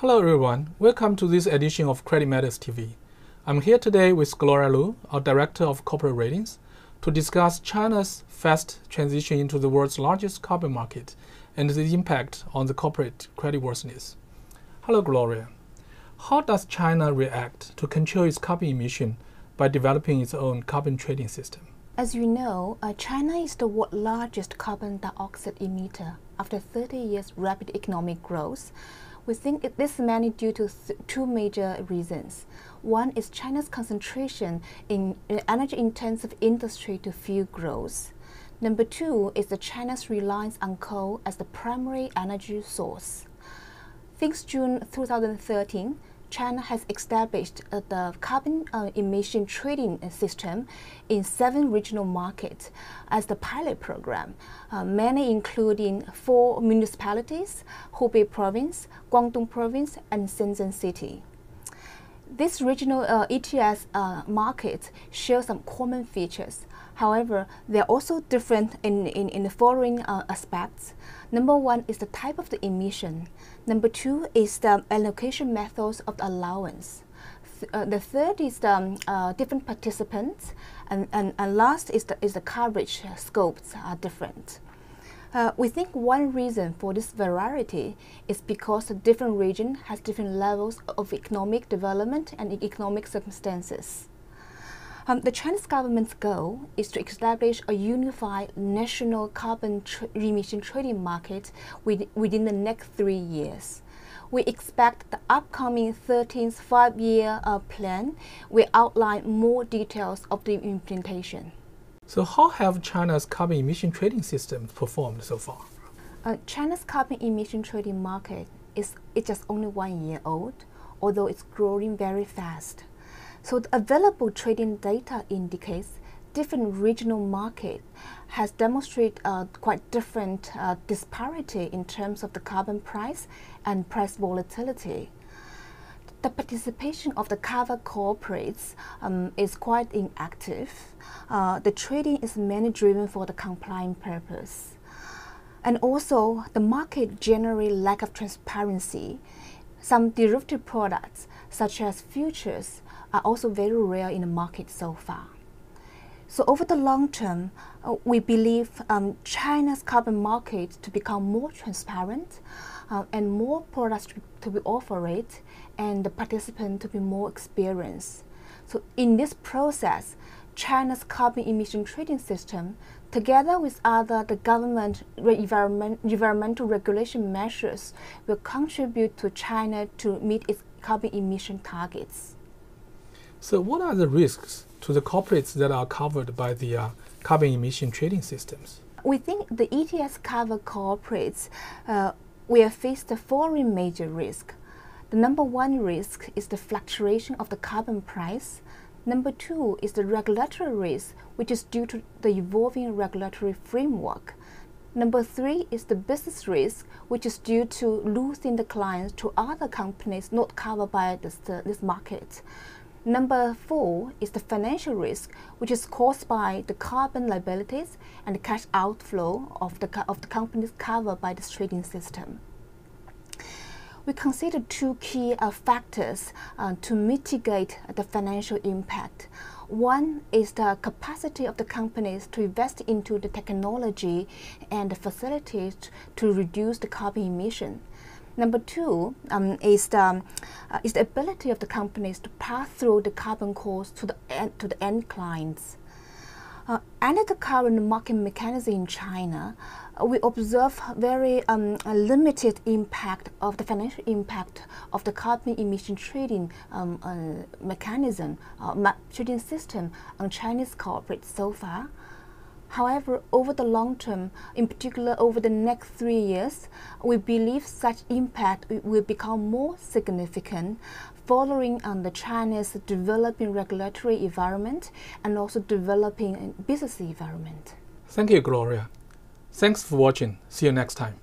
Hello everyone, welcome to this edition of Credit Matters TV. I'm here today with Gloria Lu, our Director of Corporate Ratings, to discuss China's fast transition into the world's largest carbon market and the impact on the corporate creditworthiness. Hello Gloria. How does China react to control its carbon emission by developing its own carbon trading system? As you know, uh, China is the world's largest carbon dioxide emitter after 30 years rapid economic growth. We think it, this is mainly due to two major reasons. One is China's concentration in energy-intensive industry to fuel growth. Number two is the China's reliance on coal as the primary energy source. Since June 2013, China has established uh, the carbon uh, emission trading system in seven regional markets as the pilot program, uh, many including four municipalities, Hubei province, Guangdong province, and Shenzhen city. This regional uh, ETS uh, markets share some common features. However, they're also different in, in, in the following uh, aspects. Number one is the type of the emission. Number two is the allocation methods of the allowance. Th uh, the third is the um, uh, different participants. And, and, and last is the, is the coverage scopes are different. Uh, we think one reason for this variety is because the different region has different levels of economic development and economic circumstances. Um, the Chinese government's goal is to establish a unified national carbon tra emission trading market with, within the next three years. We expect the upcoming 13th five-year uh, plan will outline more details of the implementation. So how have China's carbon emission trading systems performed so far? Uh, China's carbon emission trading market is it's just only one year old, although it's growing very fast. So the available trading data indicates different regional market has demonstrated uh, quite different uh, disparity in terms of the carbon price and price volatility. The participation of the cover corporates um, is quite inactive. Uh, the trading is mainly driven for the compliance purpose. And also, the market generally lack of transparency. Some derivative products, such as futures, are also very rare in the market so far. So over the long term, uh, we believe um, China's carbon market to become more transparent uh, and more products to, be offered and the participant to be more experienced. So in this process, China's carbon emission trading system, together with other the government environment, environmental regulation measures, will contribute to China to meet its carbon emission targets. So what are the risks to the corporates that are covered by the uh, carbon emission trading systems? We think the ETS covered corporates uh, will face the following major risk. The number one risk is the fluctuation of the carbon price. Number two is the regulatory risk, which is due to the evolving regulatory framework. Number three is the business risk, which is due to losing the clients to other companies not covered by this, uh, this market. Number four is the financial risk, which is caused by the carbon liabilities and the cash outflow of the, of the companies covered by this trading system. We consider two key uh, factors uh, to mitigate the financial impact. One is the capacity of the companies to invest into the technology and the facilities to reduce the carbon emission. Number two um, is, the, uh, is the ability of the companies to pass through the carbon costs to the end, to the end clients. Uh, under the current market mechanism in China, uh, we observe very um, limited impact of the financial impact of the carbon emission trading um, uh, mechanism, uh, trading system on Chinese corporates so far. However, over the long term, in particular over the next three years, we believe such impact will become more significant following on the China's developing regulatory environment and also developing business environment. Thank you, Gloria. Thanks for watching. See you next time.